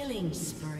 Killing spree.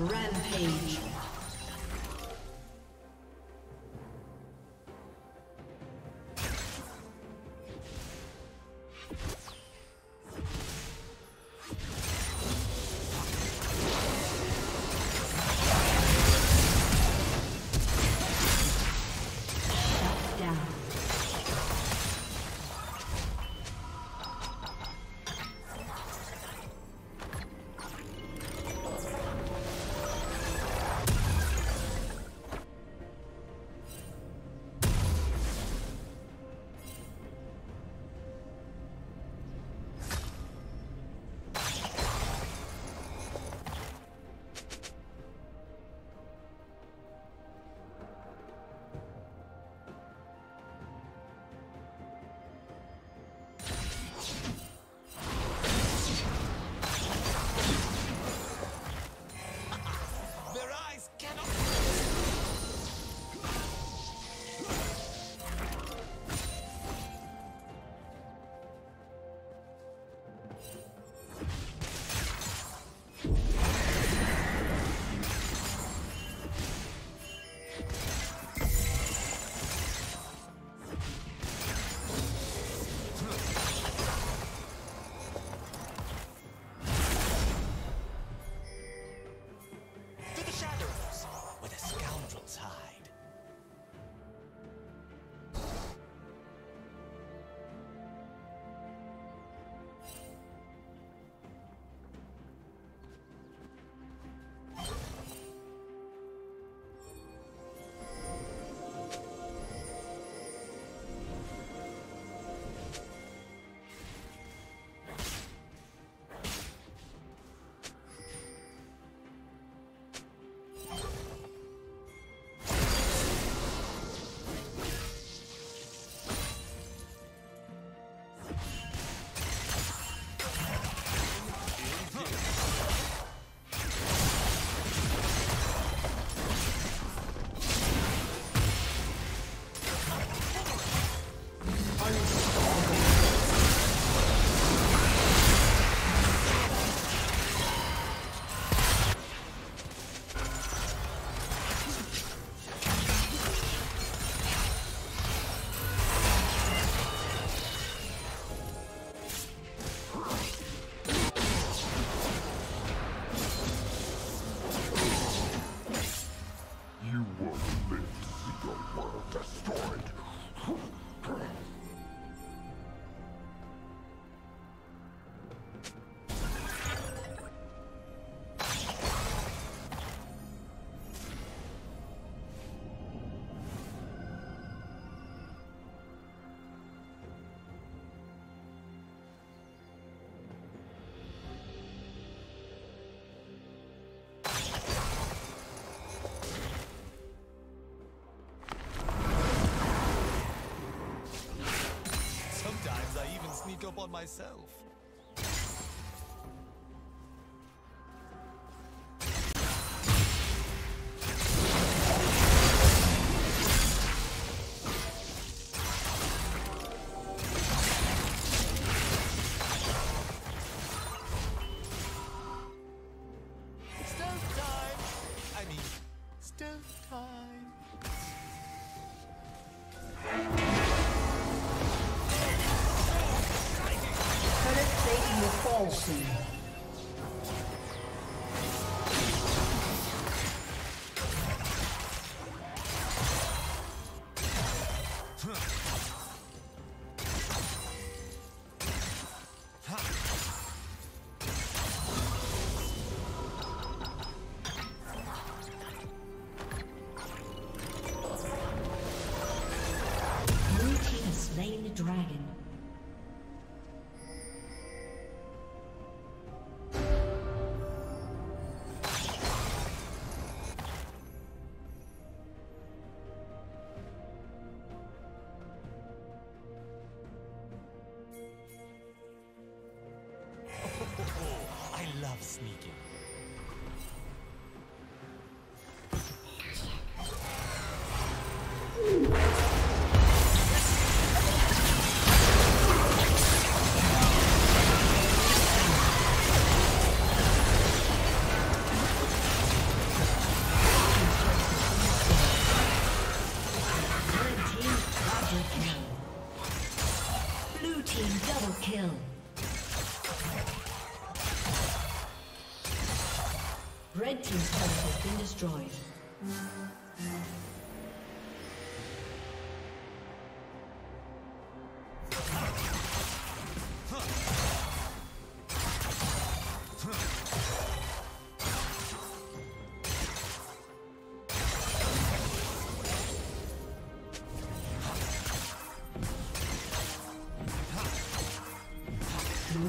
Rampage. sneak up on myself. slain.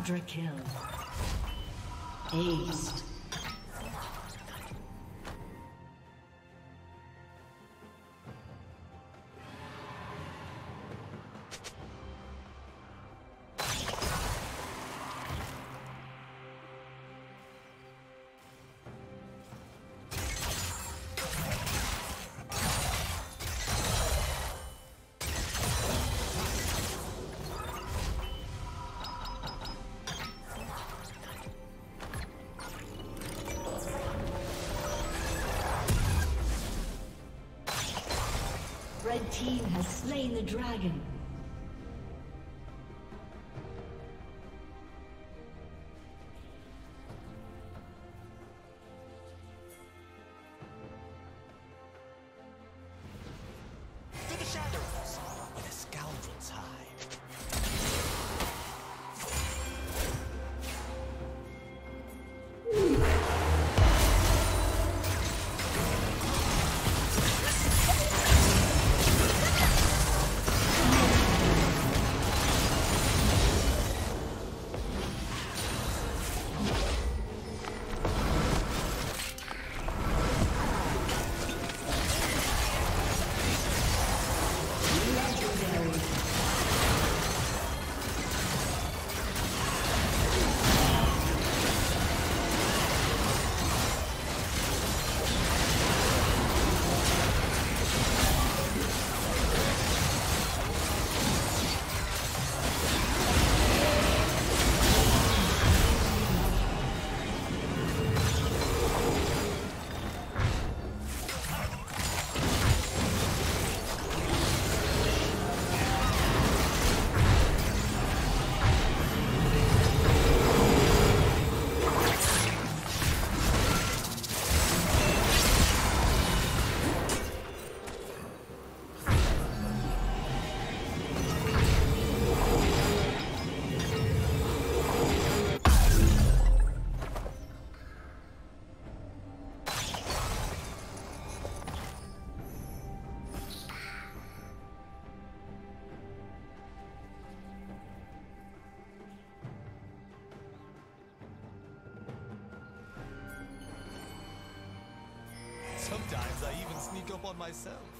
Quadra kill. Aced. The dragon. Sometimes I even sneak up on myself.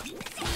I